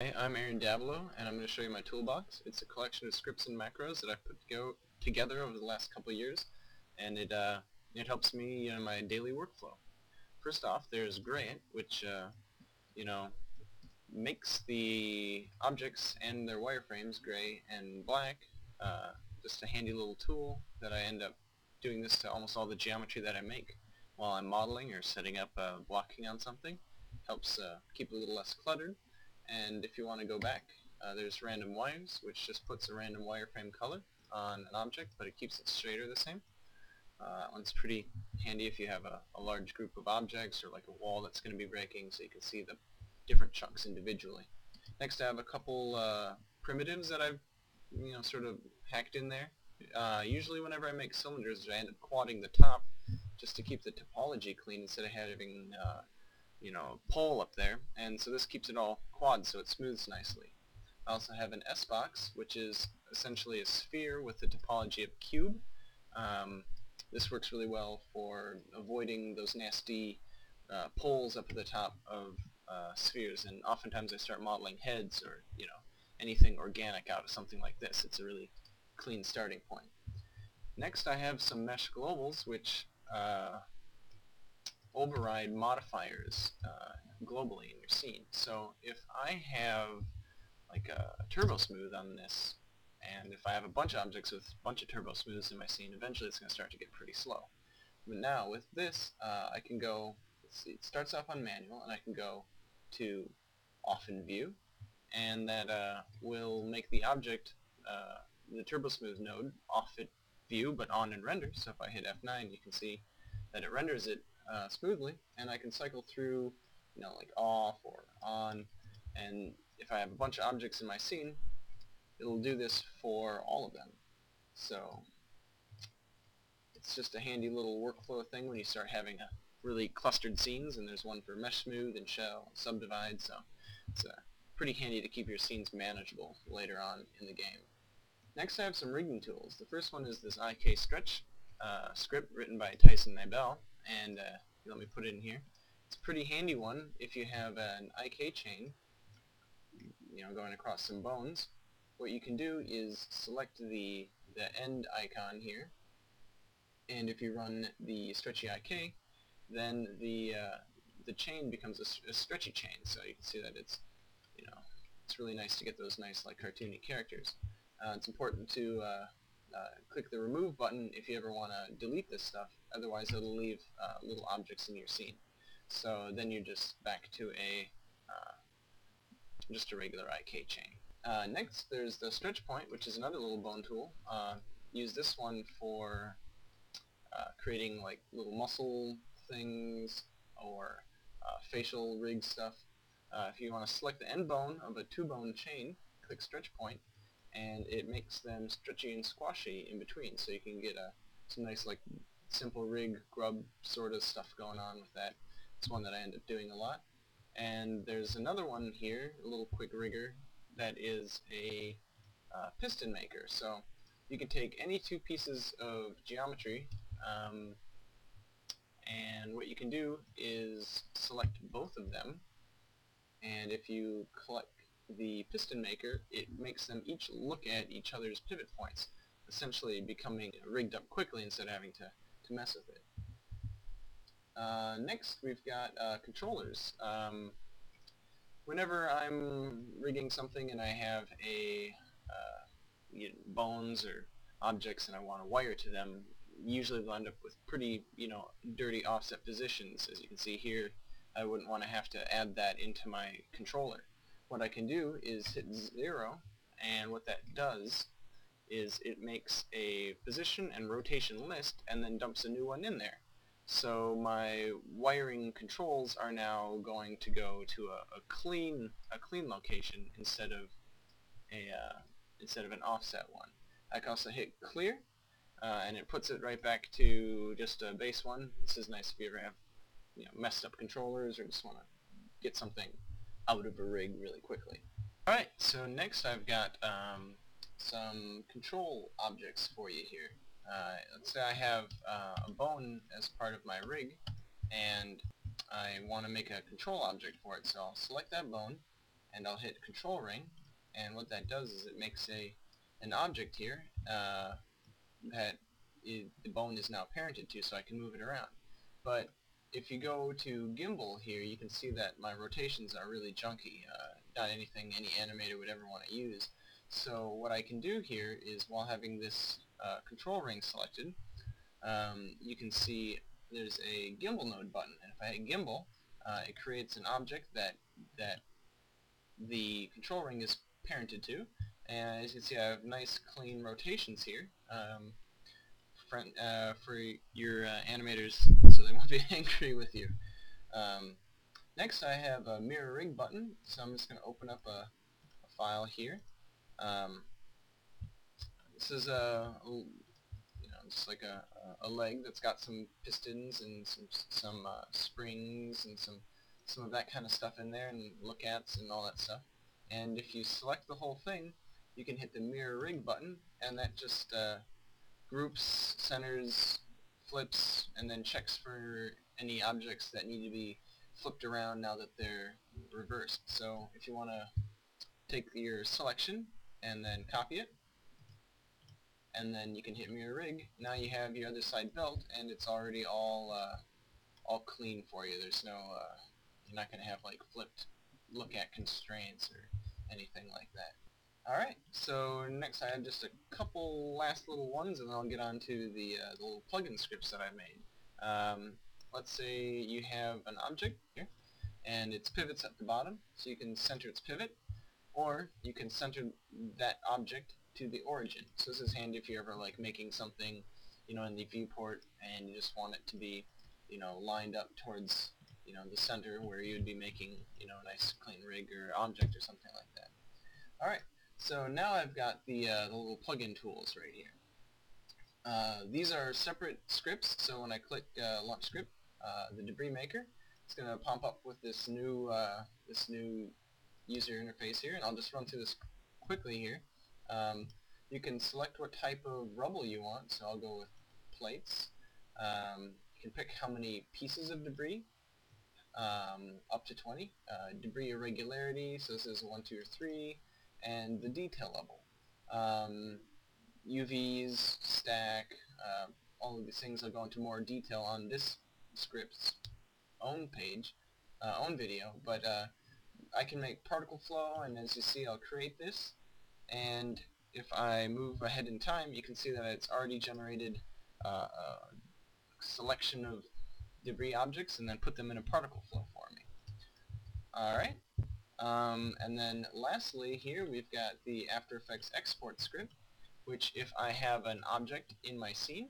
Hey, I'm Aaron Dabelow, and I'm going to show you my toolbox. It's a collection of scripts and macros that I've put go together over the last couple years, and it uh, it helps me in my daily workflow. First off, there's Grant, which uh, you know makes the objects and their wireframes gray and black. Uh, just a handy little tool that I end up doing this to almost all the geometry that I make while I'm modeling or setting up uh, blocking on something. Helps uh, keep it a little less cluttered and if you want to go back uh, there's random wires which just puts a random wireframe color on an object but it keeps it straight or the same. Uh, one's pretty handy if you have a, a, large group of objects or like a wall that's going to be breaking so you can see the different chunks individually. Next I have a couple uh, primitives that I've you know sort of hacked in there. Uh, usually whenever I make cylinders I end up quadding the top just to keep the topology clean instead of having uh, you know, pole up there, and so this keeps it all quad so it smooths nicely. I also have an S-box, which is essentially a sphere with the topology of cube. Um, this works really well for avoiding those nasty uh, poles up at the top of uh, spheres, and oftentimes I start modeling heads or, you know, anything organic out of something like this. It's a really clean starting point. Next I have some mesh globals, which uh, override modifiers uh, globally in your scene. So if I have like a, turbo smooth on this, and if I have a bunch of objects with a bunch of turbo smooths in my scene, eventually it's going to start to get pretty slow. But now with this, uh, I can go, see, it starts off on manual, and I can go to off in view, and that uh, will make the object, uh, the turbo smooth node, off at view, but on in render. So if I hit F9, you can see that it renders it uh, smoothly, and I can cycle through, you know, like off or on, and if I have a bunch of objects in my scene, it'll do this for all of them. So it's just a handy little workflow thing when you start having a really clustered scenes, and there's one for mesh smooth and shell, and subdivide, so it's uh, pretty handy to keep your scenes manageable later on in the game. Next I have some rigging tools. The first one is this IK stretch uh, script written by Tyson Ibele, and uh, let me put it in here. It's a pretty handy one if you have an IK chain, you know, going across some bones. What you can do is select the the end icon here, and if you run the stretchy IK, then the uh, the chain becomes a, a, stretchy chain. So you can see that it's you know it's really nice to get those nice like cartoony characters. Uh, it's important to uh, uh, click the remove button if you ever want to delete this stuff. Otherwise, it'll leave uh, little objects in your scene. So then you're just back to a uh, just a regular IK chain. Uh, next, there's the stretch point, which is another little bone tool. Uh, use this one for creating like little muscle things or facial rig stuff. if you want to select the end bone of a two-bone chain, click stretch point, and it makes them stretchy and squashy in between so you can get a some nice like simple rig grub sort of stuff going on with that. It's one that I end up doing a lot. And there's another one here, a little quick rigger, that is a uh, piston maker. So you can take any two pieces of geometry um, and what you can do is select both of them and if you collect the piston maker, it makes them each look at each other's pivot points, essentially becoming rigged up quickly instead of having to, to mess with it. Uh, next, we've got uh, controllers. Um, whenever I'm rigging something and I have a uh, you know, bones or objects and I want to wire to them, usually they'll end up with pretty, you know, dirty offset positions. As you can see here, I wouldn't want to have to add that into my controller what I can do is hit 0, and what that does is it makes a position and rotation list and then dumps a new one in there. So my wiring controls are now going to go to a, a clean a clean location instead of a uh, instead of an offset one. I can also hit clear, uh, and it puts it right back to just a base one. This is nice if you ever have you know, messed up controllers or just want to get something out of a rig really quickly. Alright, so next I've got um, some control objects for you here. Uh, let's say I have uh, a bone as part of my rig, and I want to make a control object for it, so I'll select that bone, and I'll hit control ring and what that does is it makes a an object here uh, that it, the bone is now parented to so I can move it around but if you go to gimbal here you can see that my rotations are really junky uh, not anything any animator would ever want to use. So what I can do here is while having this uh, control ring selected um, you can see there's a gimbal node button and if I hit gimbal uh, it creates an object that that the control ring is parented to. And as you can see I have nice clean rotations here um, front, uh, for your uh, animators so they won't be angry with you. Um, next I have a mirror rig button so I'm just going to open up a, a file here. Um, this is a, you know, just like a, a leg that's got some pistons and some, some uh, springs and some some of that kind of stuff in there and look-ats and all that stuff. And if you select the whole thing, you can hit the mirror rig button and that just uh, groups, centers, flips, and then checks for any objects that need to be flipped around now that they're reversed. So if you want to take your selection and then copy it, and then you can hit mirror rig. Now you have your other side built, and it's already all uh, all clean for you. There's no uh, you're not going to have like flipped look at constraints or anything like that. Alright, so next I have just a couple last little ones and then I'll get on to the, uh, the little plugin scripts that I made. Um, let's say you have an object here and its pivots at the bottom so you can center its pivot or you can center that object to the origin. So this is handy if you're ever like making something you know in the viewport and you just want it to be you know lined up towards you know the center where you'd be making you know a nice clean rig or object or something like that. Alright, so now I've got the, uh, the little plugin tools right here. Uh, these are separate scripts, so when I click uh, launch script, uh, the debris maker, it's going to pop up with this new uh, this new user interface here, and I'll just run through this quickly here. Um, you can select what type of rubble you want, so I'll go with plates. Um, you can pick how many pieces of debris, um, up to 20. Uh, debris irregularity, so this is 1, 2, or 3 and the detail level. Um, UVs, stack, uh, all of these things I'll go into more detail on this script's own page, uh, own video, but uh, I can make particle flow and as you see I'll create this and if I move ahead in time you can see that it's already generated uh, a selection of debris objects and then put them in a particle flow for me. Alright, um, and then lastly here we've got the After Effects export script which if I have an object in my scene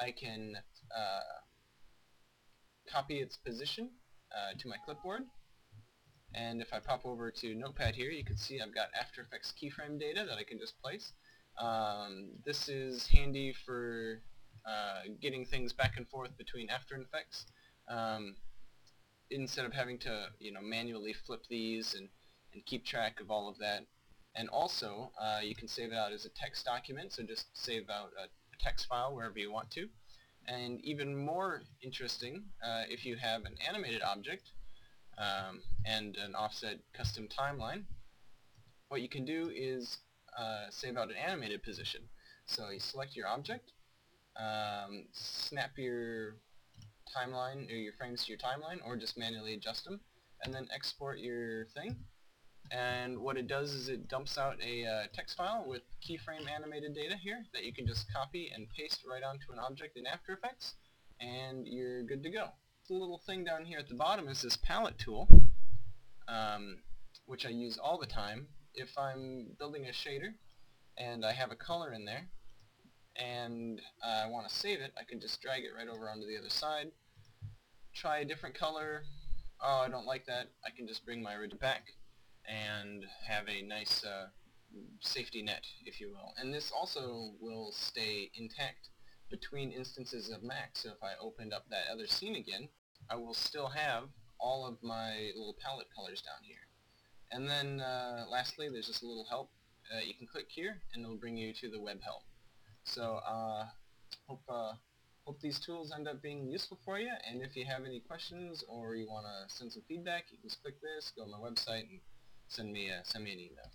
I can uh, copy its position uh, to my clipboard and if I pop over to Notepad here you can see I've got After Effects keyframe data that I can just place. Um, this is handy for uh, getting things back and forth between After Effects. Um, instead of having to you know manually flip these and, and keep track of all of that. And also, uh, you can save it out as a text document, so just save out a, text file wherever you want to. And even more interesting, uh, if you have an animated object um, and an offset custom timeline, what you can do is uh, save out an animated position. So you select your object, um, snap your timeline or your frames to your timeline or just manually adjust them and then export your thing and what it does is it dumps out a uh, text file with keyframe animated data here that you can just copy and paste right onto an object in After Effects and you're good to go. The little thing down here at the bottom is this palette tool um, which I use all the time if I'm building a shader and I have a color in there and I want to save it, I can just drag it right over onto the other side. Try a different color. Oh, I don't like that. I can just bring my original back and have a nice uh, safety net, if you will. And this also will stay intact between instances of Max. So if I opened up that other scene again, I will still have all of my little palette colors down here. And then uh, lastly, there's just a little help. Uh, you can click here and it'll bring you to the web help. So uh, hope uh, hope these tools end up being useful for you. And if you have any questions or you want to send some feedback, you can just click this, go to my website, and send me send me an email.